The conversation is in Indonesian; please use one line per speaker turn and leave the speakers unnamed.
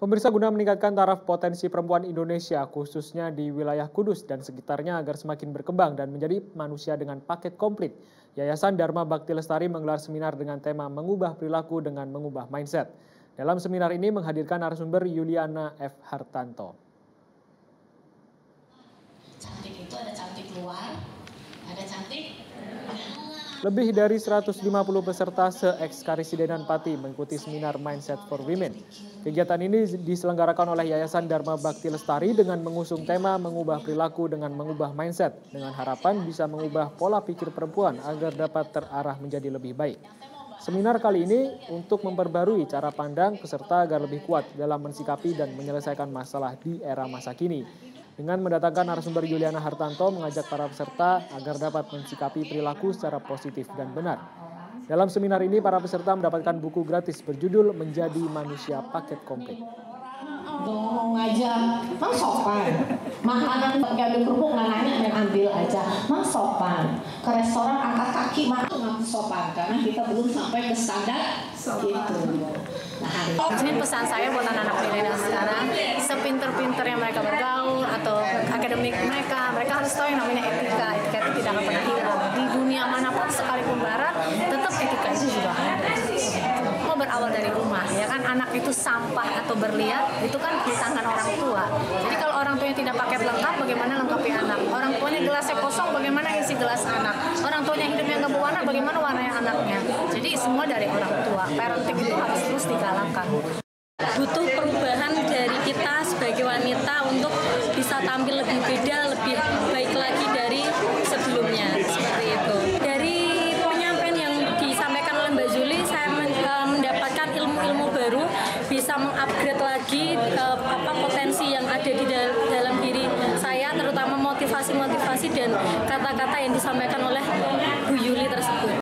Pemirsa guna meningkatkan taraf potensi perempuan Indonesia khususnya di wilayah Kudus dan sekitarnya agar semakin berkembang dan menjadi manusia dengan paket komplit. Yayasan Dharma Bakti Lestari menggelar seminar dengan tema mengubah perilaku dengan mengubah mindset. Dalam seminar ini menghadirkan narasumber Yuliana F. Hartanto.
Cantik itu ada cantik luar, ada cantik
Lebih dari 150 peserta se-ekskarisidenan Pati mengikuti seminar Mindset for Women. Kegiatan ini diselenggarakan oleh Yayasan Dharma Bakti Lestari dengan mengusung tema mengubah perilaku dengan mengubah mindset dengan harapan bisa mengubah pola pikir perempuan agar dapat terarah menjadi lebih baik. Seminar kali ini untuk memperbarui cara pandang peserta agar lebih kuat dalam mensikapi dan menyelesaikan masalah di era masa kini. Dengan mendatangkan narasumber Yuliana Hartanto mengajak para peserta agar dapat mensikapi perilaku secara positif dan benar. Dalam seminar ini para peserta mendapatkan buku gratis berjudul Menjadi Manusia Paket Komplit.
aja, mas sopan. Makanan pakai ada kerupuk nggak nanya dan ambil aja, mas sopan. Ke restoran angkat kaki, mas ngaku sopan karena kita belum sampai ke standar gitu. Nah, hari
Ini pesan saya buat anak-anak milenial sekarang, sepinter-pinternya mereka bergaul atau akademik mereka, mereka harus tahu yang namanya etika. Etika itu tidak akan pernah hilang. Di dunia mana pun sekalipun barat, tetap etika itu juga ada. Mau berawal dari rumah, ya kan anak itu sampah atau berliat, itu kan di tangan orang tua. Jadi kalau tuanya tidak paket lengkap, bagaimana lengkapi anak? Orang tuanya gelasnya kosong, bagaimana isi gelas anak? Orang tuanya hidupnya nggak berwarna, bagaimana warnanya anaknya? Jadi semua dari orang tua. Parenting itu harus terus digalakkan.
butuh perubahan dari kita sebagai wanita untuk bisa tampil lebih beda, lebih baik lagi dari sebelumnya seperti itu. Dari penyampaian yang disampaikan oleh Mbak Zuli, saya eh, mendapatkan ilmu-ilmu baru, bisa mengupgrade lagi eh, apa potensi yang ada di dal- dalam motivasi-motivasi dan kata-kata yang disampaikan oleh Bu Yuli tersebut.